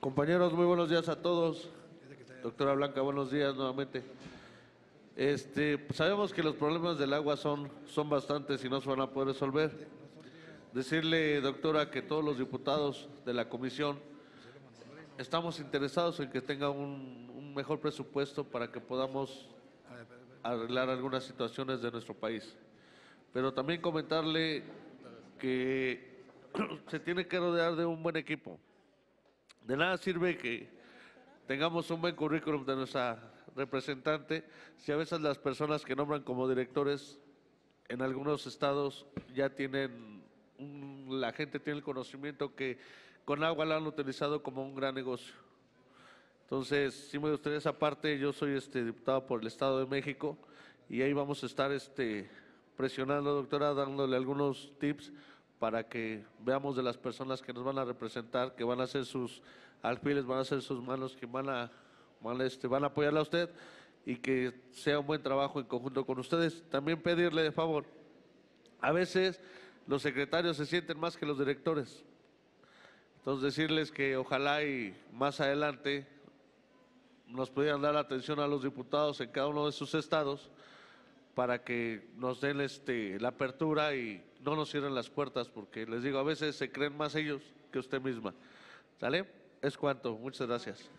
Compañeros, muy buenos días a todos. Doctora Blanca, buenos días nuevamente. Este, pues sabemos que los problemas del agua son, son bastantes y no se van a poder resolver. Decirle, doctora, que todos los diputados de la comisión estamos interesados en que tenga un, un mejor presupuesto para que podamos arreglar algunas situaciones de nuestro país. Pero también comentarle que se tiene que rodear de un buen equipo. De nada sirve que tengamos un buen currículum de nuestra representante si a veces las personas que nombran como directores en algunos estados ya tienen, la gente tiene el conocimiento que con agua la han utilizado como un gran negocio. Entonces, sí me gustaría esa parte, yo soy este diputado por el Estado de México y ahí vamos a estar este presionando, doctora, dándole algunos tips para que veamos de las personas que nos van a representar, que van a ser sus alfiles, van a ser sus manos, que van a, van a, este, van a apoyarla a usted y que sea un buen trabajo en conjunto con ustedes. También pedirle de favor, a veces los secretarios se sienten más que los directores. Entonces decirles que ojalá y más adelante nos pudieran dar atención a los diputados en cada uno de sus estados para que nos den este, la apertura y no nos cierren las puertas, porque les digo, a veces se creen más ellos que usted misma. ¿Sale? Es cuanto. Muchas gracias.